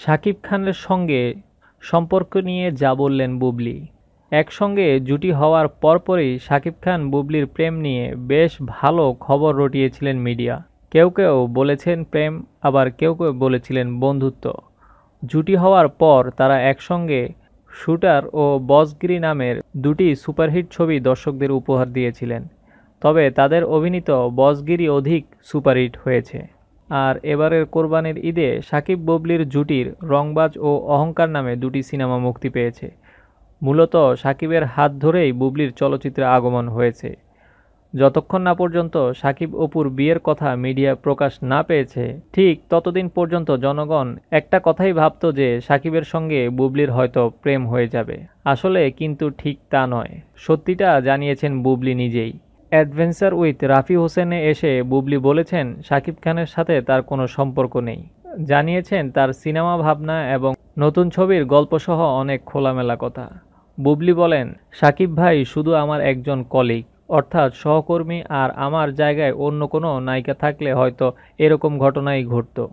শাকিব খানের সঙ্গে সম্পর্ক নিয়ে যা বললেন বুবলি। একসঙ্গে জুটি হওয়ার পরপরই শাকিব খান বুবলির প্রেম নিয়ে বেশ ভালো খবর রটিয়েছিলেন মিডিয়া। কেউ কেউ বলেছেন প্রেম, আবার কেউ কেউ বলেছিলেন বন্ধুত্ব। জুটি হওয়ার পর তারা একসঙ্গে শুটার ও বসগিরি নামের দুটি সুপারহিট ছবি দর্শকদের উপহার দিয়েছিলেন। তবে তাদের অভিনীত বসগিরি অধিক সুপারহিট হয়েছে। আর এবারের কোরবানির ঈদে সাকিব ববলির জুটির রংবাজ ও অহংকার নামে দুটি সিনেমা মুক্তি পেয়েছে। মূলত সাকিবের হাত ধরেই বুবলির চলচ্চিত্রে আগমন হয়েছে। যতক্ষণ না পর্যন্ত সাকিব অপুর বিয়ের কথা মিডিয়া প্রকাশ না পেয়েছে, ঠিক ততদিন পর্যন্ত জনগণ একটা কথাই ভাবত যে সাকিবের সঙ্গে বুবলির হয়তো প্রেম হয়ে যাবে। আসলে কিন্তু ঠিক তা নয়। সত্যিটা জানিয়েছেন বুবলি নিজেই। অ্যাডভেঞ্চার উইথ রাফি হোসেনে এসে বুবলি বলেছেন, শাকিব খানের সাথে তার কোনো সম্পর্ক নেই। জানিয়েছেন তার সিনেমা ভাবনা এবং নতুন ছবির গল্পসহ অনেক খোলামেলা কথা। বুবলি বলেন সাকিব ভাই শুধু আমার একজন কলিগ, অর্থাৎ সহকর্মী, আর আমার জায়গায় অন্য কোনো নায়িকা থাকলে হয়তো এরকম ঘটনাই ঘটতো।